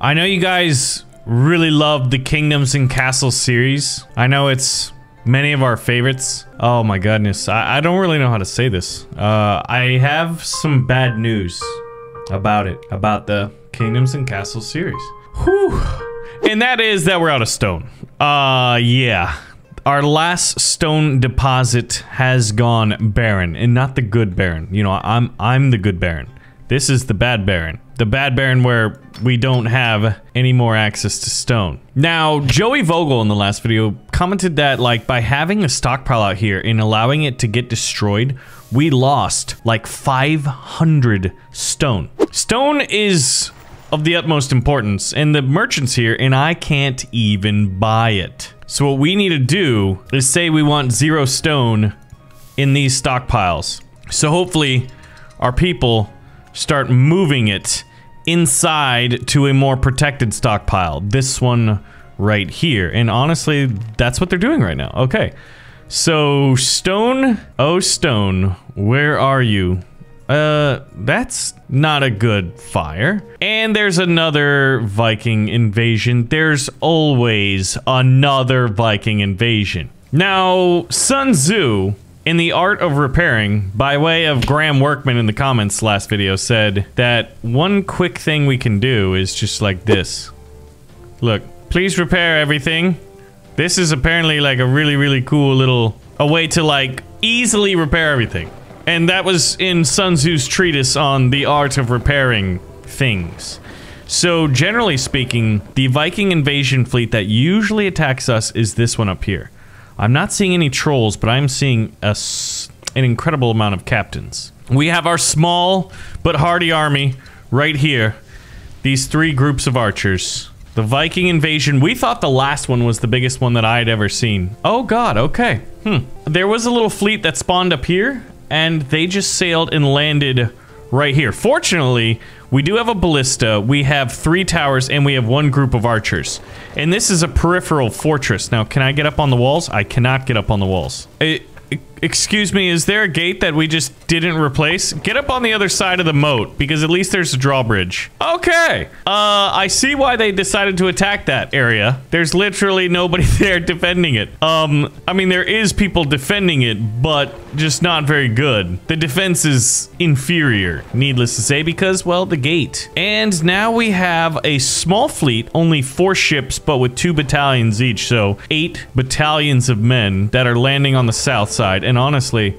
I know you guys really love the Kingdoms and Castles series. I know it's many of our favorites. Oh my goodness. I, I don't really know how to say this. Uh, I have some bad news about it, about the Kingdoms and Castles series. Whew. And that is that we're out of stone. Uh, yeah. Our last stone deposit has gone barren, and not the good baron. You know, I'm I'm the good baron. This is the bad baron. The bad baron where we don't have any more access to stone. Now, Joey Vogel in the last video commented that like by having a stockpile out here and allowing it to get destroyed, we lost like 500 stone. Stone is of the utmost importance and the merchants here and I can't even buy it. So what we need to do is say we want zero stone in these stockpiles. So hopefully our people start moving it inside to a more protected stockpile. This one right here. And honestly, that's what they're doing right now. Okay. So, Stone, oh Stone, where are you? Uh, that's not a good fire. And there's another Viking invasion. There's always another Viking invasion. Now, Sun Tzu in the art of repairing, by way of Graham Workman in the comments last video, said that one quick thing we can do is just like this. Look, please repair everything. This is apparently like a really, really cool little, a way to like easily repair everything. And that was in Sun Tzu's treatise on the art of repairing things. So generally speaking, the Viking invasion fleet that usually attacks us is this one up here. I'm not seeing any trolls, but I'm seeing a, an incredible amount of captains. We have our small but hardy army right here. These three groups of archers. The Viking invasion, we thought the last one was the biggest one that I had ever seen. Oh god, okay. Hmm. There was a little fleet that spawned up here, and they just sailed and landed right here. Fortunately, we do have a ballista, we have three towers, and we have one group of archers. And this is a peripheral fortress. Now, can I get up on the walls? I cannot get up on the walls. It, excuse me, is there a gate that we just didn't replace? Get up on the other side of the moat, because at least there's a drawbridge. Okay. Uh, I see why they decided to attack that area. There's literally nobody there defending it. Um, I mean, there is people defending it, but just not very good. The defense is inferior, needless to say, because, well, the gate. And now we have a small fleet, only four ships, but with two battalions each, so eight battalions of men that are landing on the south side. And honestly,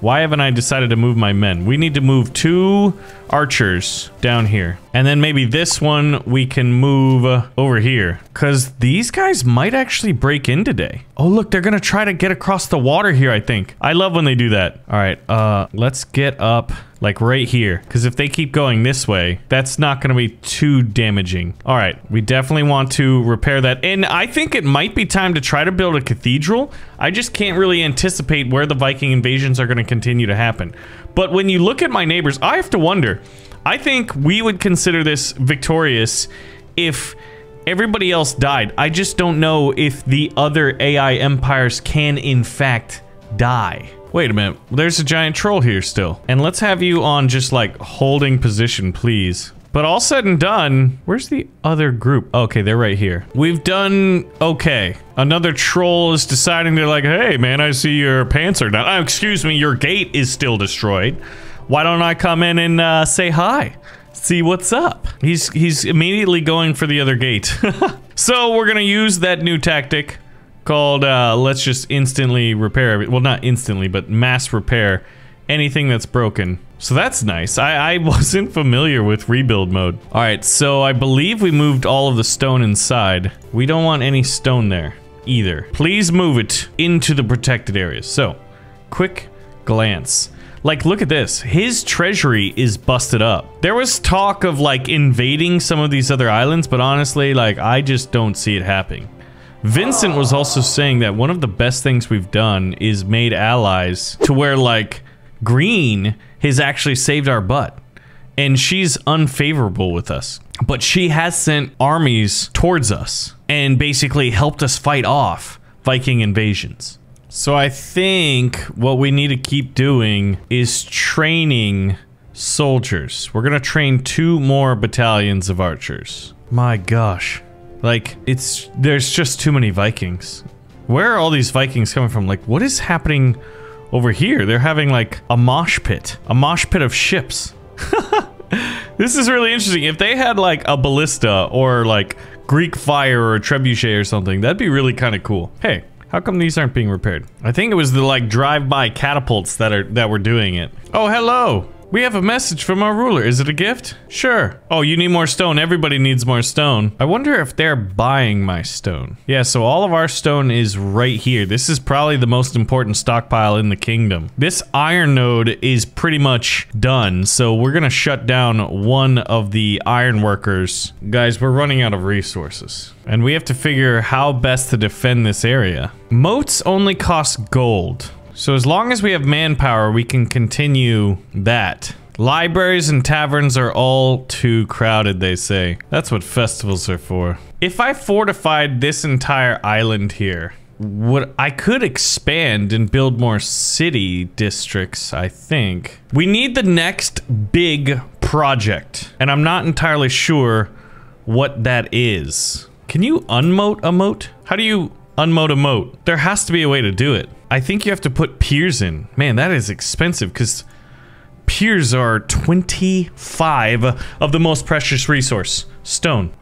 why haven't I decided to move my men? We need to move two archers down here. And then maybe this one we can move over here. Because these guys might actually break in today. Oh, look, they're going to try to get across the water here, I think. I love when they do that. All right, uh, let's get up like right here. Because if they keep going this way, that's not going to be too damaging. All right, we definitely want to repair that. And I think it might be time to try to build a cathedral. I just can't really anticipate where the Viking invasions are going to continue to happen. But when you look at my neighbors, I have to wonder. I think we would consider this victorious if everybody else died. I just don't know if the other AI empires can in fact die. Wait a minute, there's a giant troll here still. And let's have you on just like holding position, please. But all said and done, where's the other group? Okay, they're right here. We've done okay. Another troll is deciding they're like, hey man, I see your pants are down. Oh, excuse me, your gate is still destroyed. Why don't I come in and uh, say hi? See what's up. He's he's immediately going for the other gate. so we're gonna use that new tactic called uh, let's just instantly repair well not instantly but mass repair anything that's broken. So that's nice. I, I wasn't familiar with rebuild mode. All right so I believe we moved all of the stone inside. We don't want any stone there either. Please move it into the protected areas so quick glance. Like, look at this. His treasury is busted up. There was talk of, like, invading some of these other islands, but honestly, like, I just don't see it happening. Vincent was also saying that one of the best things we've done is made allies to where like Green has actually saved our butt. And she's unfavorable with us. But she has sent armies towards us and basically helped us fight off Viking invasions. So I think what we need to keep doing is training soldiers. We're going to train two more battalions of archers. My gosh. Like, it's, there's just too many Vikings. Where are all these Vikings coming from? Like, what is happening over here? They're having like a mosh pit, a mosh pit of ships. this is really interesting. If they had like a ballista or like Greek fire or a trebuchet or something, that'd be really kind of cool. Hey, how come these aren't being repaired? I think it was the like drive-by catapults that are that were doing it. Oh, hello. We have a message from our ruler. Is it a gift? Sure. Oh, you need more stone. Everybody needs more stone. I wonder if they're buying my stone. Yeah, so all of our stone is right here. This is probably the most important stockpile in the kingdom. This iron node is pretty much done, so we're gonna shut down one of the iron workers. Guys, we're running out of resources. And we have to figure how best to defend this area. Moats only cost gold. So as long as we have manpower, we can continue that. Libraries and taverns are all too crowded, they say. That's what festivals are for. If I fortified this entire island here, what I could expand and build more city districts, I think. We need the next big project, and I'm not entirely sure what that is. Can you unmoat a moat? How do you unmoat a moat? There has to be a way to do it. I think you have to put piers in. Man, that is expensive because piers are 25 of the most precious resource, stone.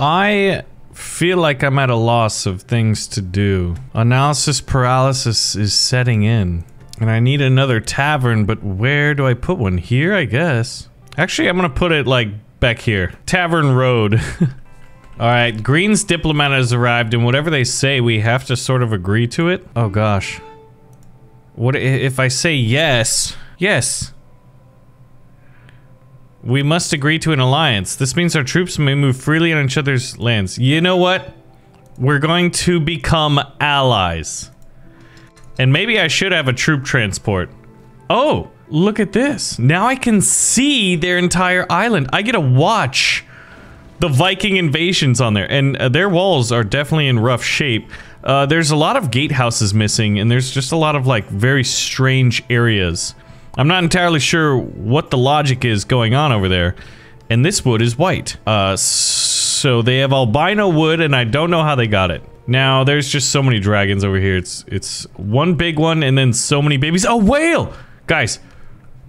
I feel like I'm at a loss of things to do. Analysis paralysis is setting in. And I need another tavern, but where do I put one? Here, I guess. Actually, I'm gonna put it like back here. Tavern Road. Alright, Green's diplomat has arrived, and whatever they say, we have to sort of agree to it. Oh gosh. What if I say yes? Yes. We must agree to an alliance. This means our troops may move freely on each other's lands. You know what? We're going to become allies. And maybe I should have a troop transport. Oh, look at this. Now I can see their entire island. I get to watch the Viking invasions on there. And uh, their walls are definitely in rough shape. Uh, there's a lot of gatehouses missing, and there's just a lot of like very strange areas. I'm not entirely sure what the logic is going on over there. And this wood is white. Uh, so they have albino wood, and I don't know how they got it. Now, there's just so many dragons over here. It's it's one big one, and then so many babies. A whale! Guys,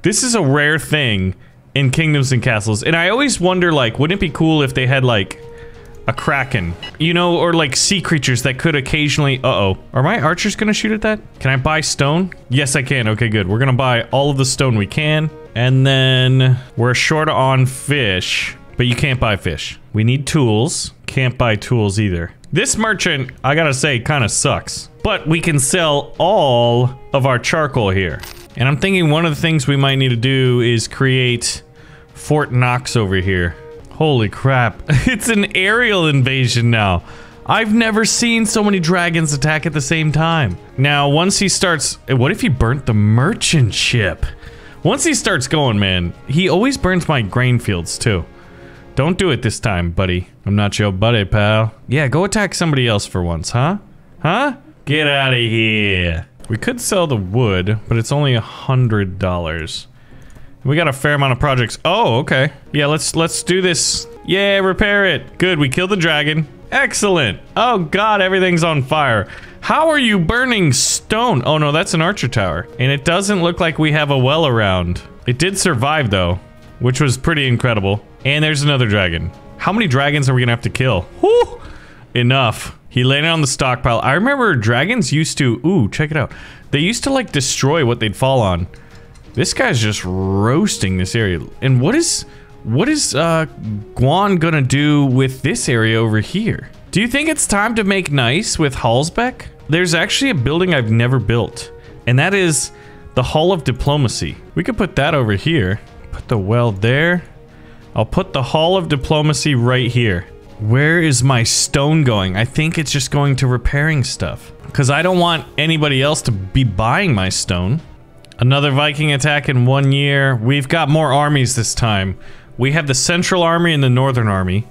this is a rare thing in kingdoms and castles. And I always wonder, like, wouldn't it be cool if they had, like, a kraken, you know, or like sea creatures that could occasionally, uh-oh. Are my archers gonna shoot at that? Can I buy stone? Yes, I can. Okay, good. We're gonna buy all of the stone we can. And then we're short on fish, but you can't buy fish. We need tools. Can't buy tools either. This merchant, I gotta say, kind of sucks. But we can sell all of our charcoal here. And I'm thinking one of the things we might need to do is create Fort Knox over here. Holy crap. It's an aerial invasion now. I've never seen so many dragons attack at the same time. Now, once he starts... Eh, what if he burnt the merchant ship? Once he starts going, man, he always burns my grain fields, too. Don't do it this time, buddy. I'm not your buddy, pal. Yeah, go attack somebody else for once, huh? Huh? Get out of here. We could sell the wood, but it's only a hundred dollars. We got a fair amount of projects. Oh, okay. Yeah, let's let's do this. Yeah, repair it. Good, we killed the dragon. Excellent. Oh god, everything's on fire. How are you burning stone? Oh no, that's an archer tower. And it doesn't look like we have a well around. It did survive though, which was pretty incredible. And there's another dragon. How many dragons are we gonna have to kill? Whew! Enough. He landed on the stockpile. I remember dragons used to, ooh, check it out. They used to like destroy what they'd fall on. This guy's just roasting this area. And what is... What is, uh, Guan gonna do with this area over here? Do you think it's time to make nice with Hallsbeck? There's actually a building I've never built. And that is the Hall of Diplomacy. We could put that over here. Put the well there. I'll put the Hall of Diplomacy right here. Where is my stone going? I think it's just going to repairing stuff. Because I don't want anybody else to be buying my stone. Another Viking attack in one year. We've got more armies this time. We have the Central Army and the Northern Army.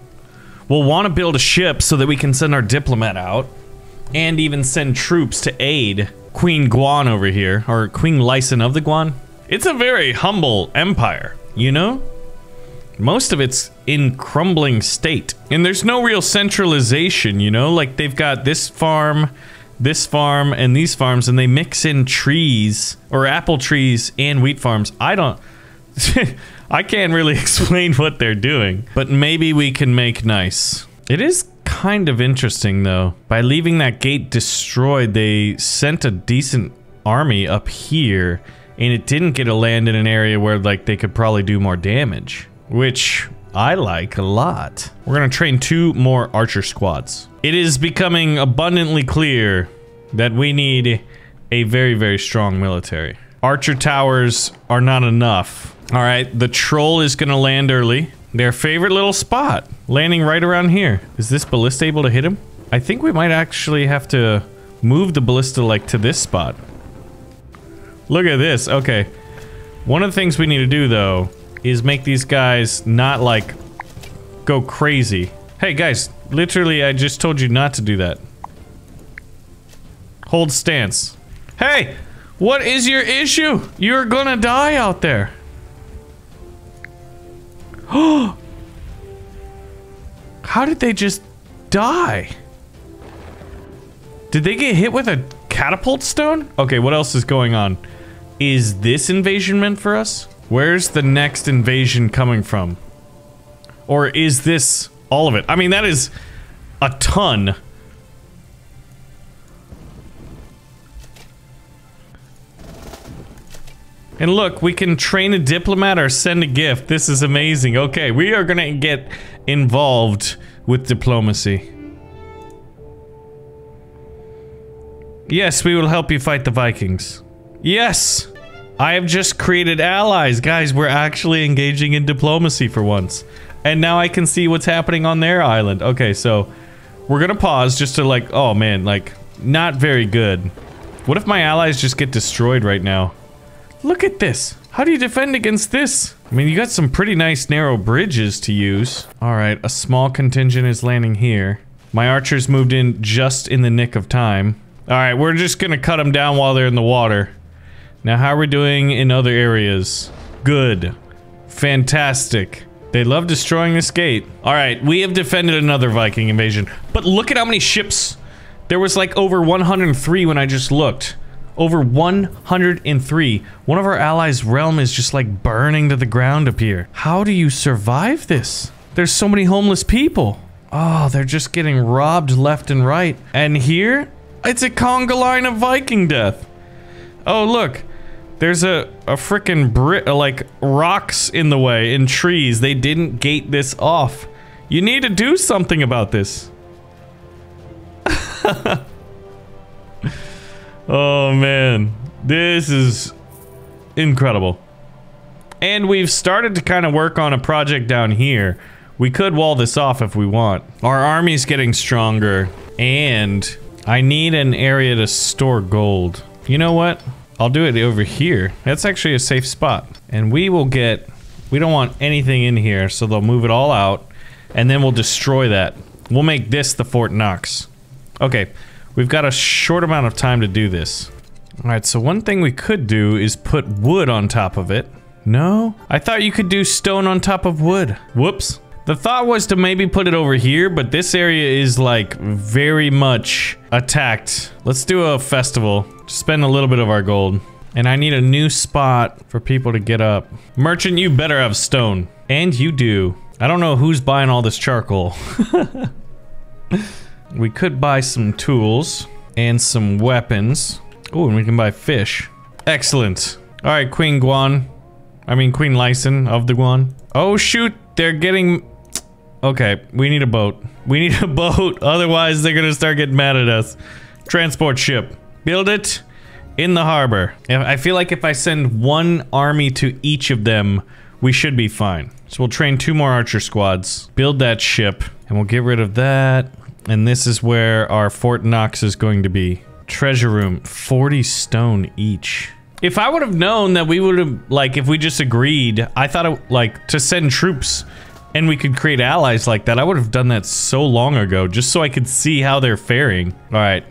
We'll want to build a ship so that we can send our diplomat out. And even send troops to aid Queen Guan over here. Or Queen Lyson of the Guan. It's a very humble empire, you know? Most of it's in crumbling state. And there's no real centralization, you know? Like they've got this farm, this farm, and these farms, and they mix in trees, or apple trees and wheat farms. I don't... I can't really explain what they're doing, but maybe we can make nice. It is kind of interesting though. By leaving that gate destroyed, they sent a decent army up here and it didn't get to land in an area where like they could probably do more damage, which I like a lot. We're gonna train two more archer squads. It is becoming abundantly clear that we need a very, very strong military. Archer towers are not enough. All right, the troll is gonna land early. Their favorite little spot, landing right around here. Is this ballista able to hit him? I think we might actually have to move the ballista like to this spot. Look at this. Okay. One of the things we need to do, though, is make these guys not, like, go crazy. Hey, guys. Literally, I just told you not to do that. Hold stance. Hey! What is your issue? You're gonna die out there. Oh! How did they just die? Did they get hit with a catapult stone? Okay, what else is going on? Is this invasion meant for us? Where's the next invasion coming from? Or is this all of it? I mean, that is a ton. And look, we can train a diplomat or send a gift. This is amazing. Okay, we are gonna get involved with diplomacy. Yes, we will help you fight the Vikings. Yes! I have just created allies. Guys, we're actually engaging in diplomacy for once. And now I can see what's happening on their island. Okay, so we're gonna pause just to like, oh man, like, not very good. What if my allies just get destroyed right now? Look at this. How do you defend against this? I mean, you got some pretty nice narrow bridges to use. All right, a small contingent is landing here. My archers moved in just in the nick of time. All right, we're just gonna cut them down while they're in the water. Now, how are we doing in other areas? Good. Fantastic. They love destroying this gate. All right, we have defended another Viking invasion. But look at how many ships. There was like over 103 when I just looked. Over 103. One of our allies' realm is just like burning to the ground up here. How do you survive this? There's so many homeless people. Oh, they're just getting robbed left and right. And here, it's a conga line of Viking death. Oh, look. There's a, a frickin' Brit, uh, like, rocks in the way, in trees. They didn't gate this off. You need to do something about this. oh, man. This is incredible. And we've started to kind of work on a project down here. We could wall this off if we want. Our army's getting stronger. And I need an area to store gold. You know what? I'll do it over here. That's actually a safe spot. And we will get... We don't want anything in here, so they'll move it all out. And then we'll destroy that. We'll make this the Fort Knox. Okay, we've got a short amount of time to do this. Alright, so one thing we could do is put wood on top of it. No? I thought you could do stone on top of wood. Whoops. The thought was to maybe put it over here, but this area is like very much attacked. Let's do a festival. Spend a little bit of our gold. And I need a new spot for people to get up. Merchant, you better have stone. And you do. I don't know who's buying all this charcoal. we could buy some tools and some weapons. Oh, and we can buy fish. Excellent. All right, Queen Guan. I mean, Queen Lyson of the Guan. Oh, shoot. They're getting... Okay, we need a boat. We need a boat. Otherwise, they're gonna start getting mad at us. Transport ship. Build it in the harbor. I feel like if I send one army to each of them, we should be fine. So we'll train two more archer squads, build that ship, and we'll get rid of that. And this is where our Fort Knox is going to be. Treasure room, 40 stone each. If I would have known that we would have, like, if we just agreed, I thought, it, like, to send troops and we could create allies like that, I would have done that so long ago, just so I could see how they're faring. All right,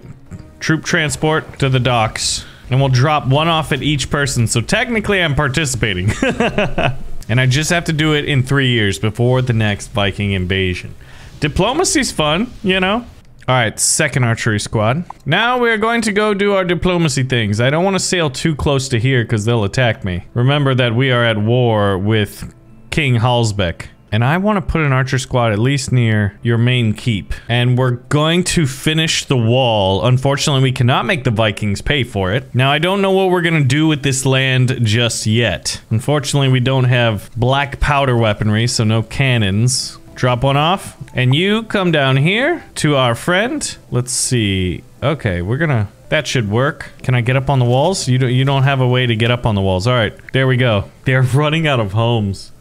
troop transport to the docks. And we'll drop one off at each person, so technically I'm participating. And I just have to do it in three years before the next Viking invasion. Diplomacy's fun, you know? Alright, second archery squad. Now we're going to go do our diplomacy things. I don't want to sail too close to here because they'll attack me. Remember that we are at war with King Halsbeck. And I want to put an archer squad at least near your main keep. And we're going to finish the wall. Unfortunately, we cannot make the Vikings pay for it. Now, I don't know what we're going to do with this land just yet. Unfortunately, we don't have black powder weaponry, so no cannons. Drop one off. And you come down here to our friend. Let's see. Okay, we're gonna... That should work. Can I get up on the walls? You don't, you don't have a way to get up on the walls. All right, there we go. They're running out of homes.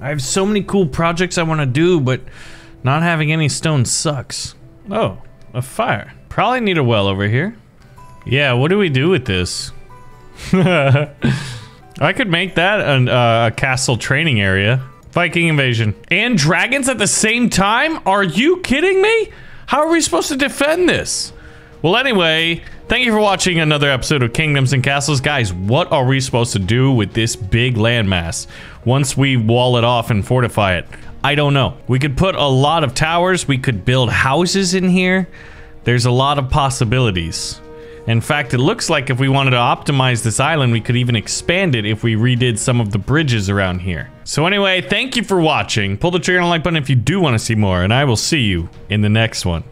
I have so many cool projects I want to do, but not having any stone sucks. Oh, a fire. Probably need a well over here. Yeah, what do we do with this? I could make that an, uh, a castle training area. Viking invasion. And dragons at the same time? Are you kidding me? How are we supposed to defend this? Well, anyway, thank you for watching another episode of Kingdoms and Castles. Guys, what are we supposed to do with this big landmass once we wall it off and fortify it? I don't know. We could put a lot of towers. We could build houses in here. There's a lot of possibilities. In fact, it looks like if we wanted to optimize this island, we could even expand it if we redid some of the bridges around here. So anyway, thank you for watching. Pull the trigger on the like button if you do want to see more, and I will see you in the next one.